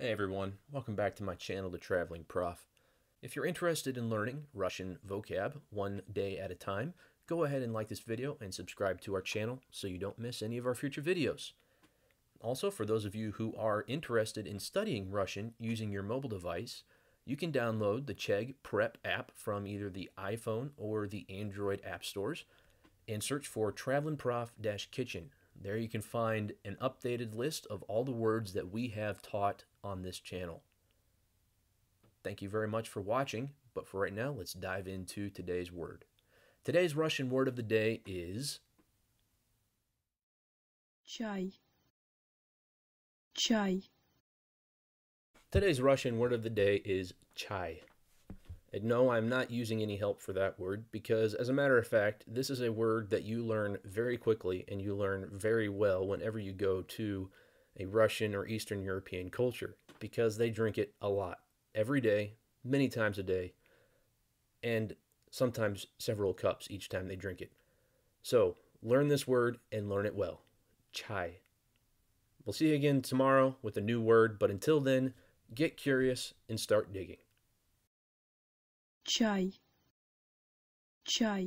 Hey everyone, welcome back to my channel, The Travlin' Prof. If you're interested in learning Russian vocab one day at a time, go ahead and like this video and subscribe to our channel so you don't miss any of our future videos. Also, for those of you who are interested in studying Russian using your mobile device, you can download the Chegg Prep app from either the iPhone or the Android app stores and search for Travlin' Prof Kitchen. There you can find an updated list of all the words that we have taught on this channel. Thank you very much for watching, but for right now, let's dive into today's word. Today's Russian word of the day is Chai. Chai. Today's Russian word of the day is chai. And no, I'm not using any help for that word because, as a matter of fact, this is a word that you learn very quickly and you learn very well whenever you go to a Russian or Eastern European culture because they drink it a lot, every day, many times a day, and sometimes several cups each time they drink it. So, learn this word and learn it well. Chai. We'll see you again tomorrow with a new word, but until then, get curious and start digging. Чай. Чай